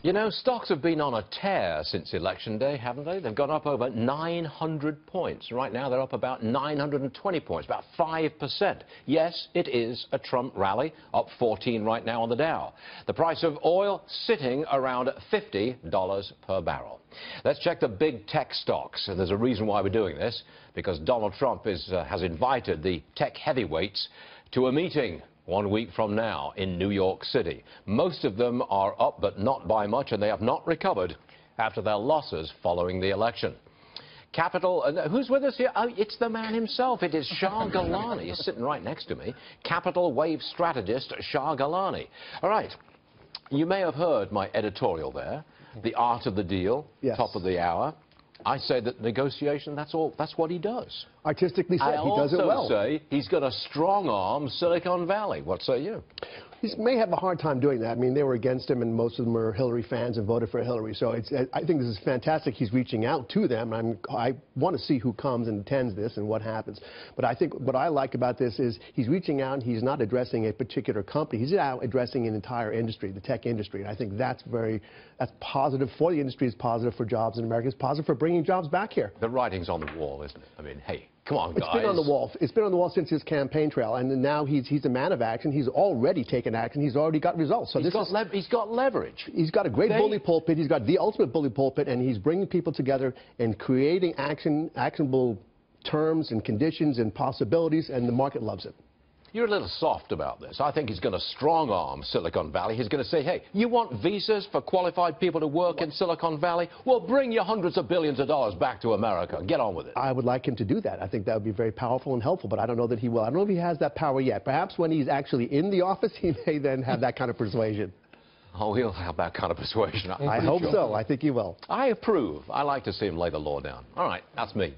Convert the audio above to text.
You know, stocks have been on a tear since Election Day, haven't they? They've gone up over 900 points. Right now, they're up about 920 points, about 5%. Yes, it is a Trump rally, up 14 right now on the Dow. The price of oil sitting around $50 per barrel. Let's check the big tech stocks. There's a reason why we're doing this, because Donald Trump is, uh, has invited the tech heavyweights to a meeting one week from now in New York City. Most of them are up, but not by much, and they have not recovered after their losses following the election. Capital, uh, who's with us here? Oh, it's the man himself. It is Shah Gilani. He's sitting right next to me. Capital Wave strategist Shah Gilani. All right. You may have heard my editorial there, The Art of the Deal, yes. top of the hour. I say that negotiation, that's all, that's what he does. Artistically said, I he does it well. I also say he's got a strong arm Silicon Valley. What say you? He may have a hard time doing that. I mean, they were against him, and most of them are Hillary fans and voted for Hillary. So it's, I think this is fantastic. He's reaching out to them. I'm, I want to see who comes and attends this and what happens. But I think what I like about this is he's reaching out. And he's not addressing a particular company. He's out addressing an entire industry, the tech industry. And I think that's very that's positive for the industry. It's positive for jobs in America. It's positive for bringing jobs back here. The writing's on the wall, isn't it? I mean, hey, Come on, guys. It's been on the wall. It's been on the wall since his campaign trail, and now he's he's a man of action. He's already taken action. He's already got results. So he's got, is, he's got leverage. He's got a great they, bully pulpit. He's got the ultimate bully pulpit, and he's bringing people together and creating action, actionable terms and conditions and possibilities, and the market loves it. You're a little soft about this. I think he's going to strong arm Silicon Valley. He's going to say, hey, you want visas for qualified people to work in Silicon Valley? Well, bring your hundreds of billions of dollars back to America. Get on with it. I would like him to do that. I think that would be very powerful and helpful, but I don't know that he will. I don't know if he has that power yet. Perhaps when he's actually in the office, he may then have that kind of persuasion. Oh, he'll have that kind of persuasion. I hope sure. so. I think he will. I approve. I like to see him lay the law down. All right, that's me.